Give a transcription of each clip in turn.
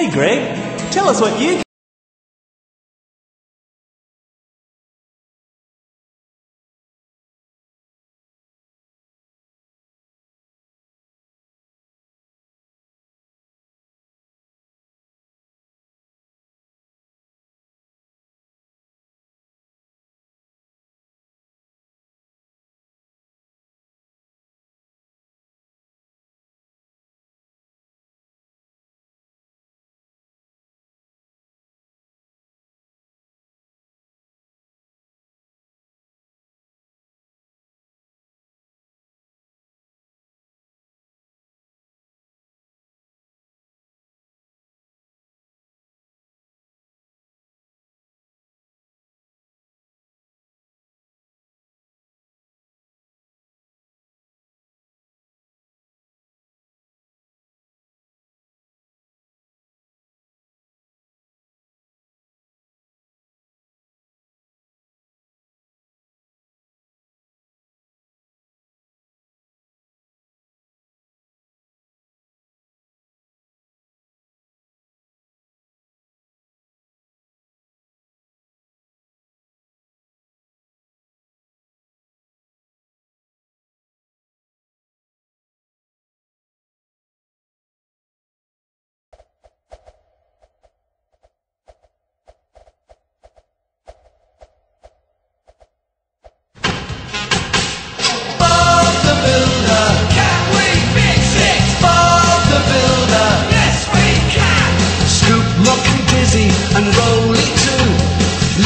Hey Greg, tell us what you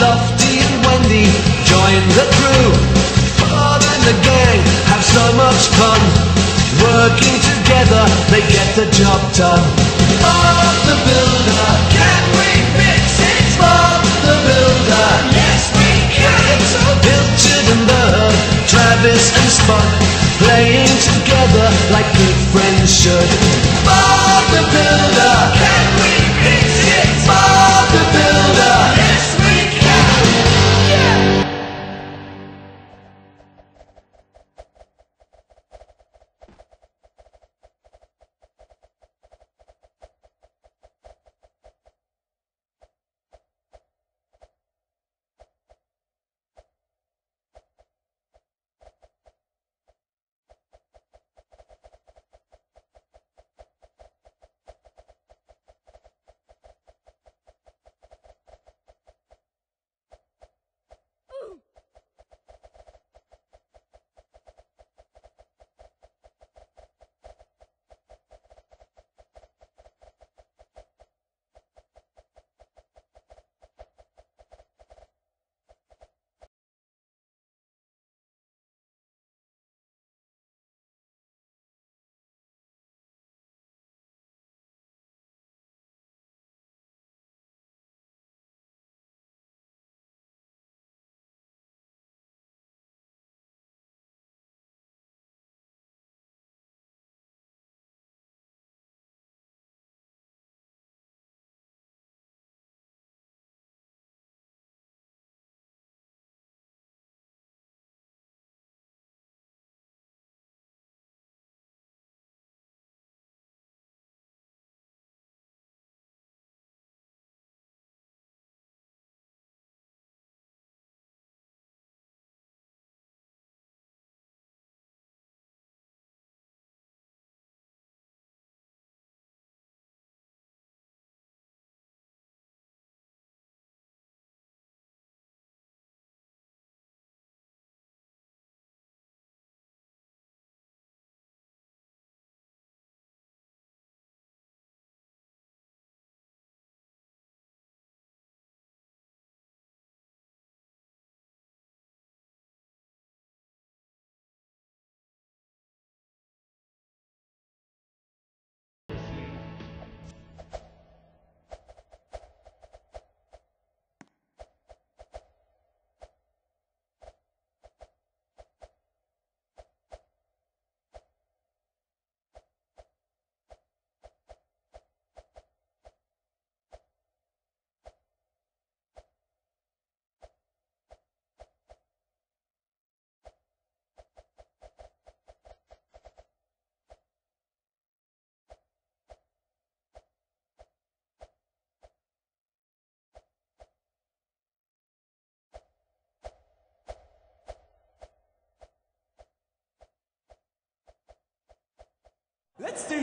Lofty and Wendy join the crew. Bob and the gang have so much fun. Working together, they get the job done. Bob the Builder. Can we fix it? Bob the Builder. Yes, we can. Pilchard and Bird, Travis and Spud, playing together like good friends should. Bob the Builder. Can we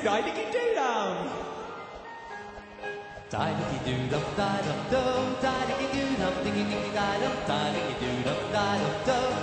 Dicky doo dum. Die dicky doo dum, die dum dicky doo dum, dicky die dum, die dicky doo dum, die dum dum.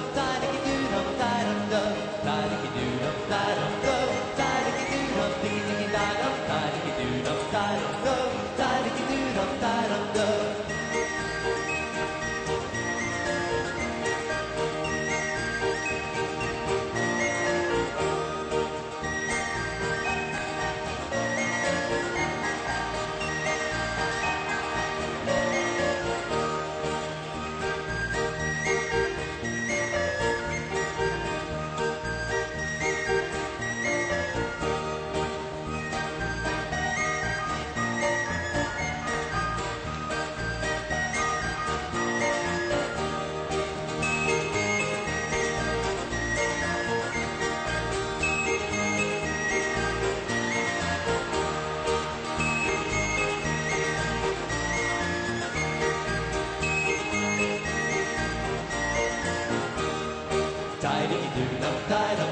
抬头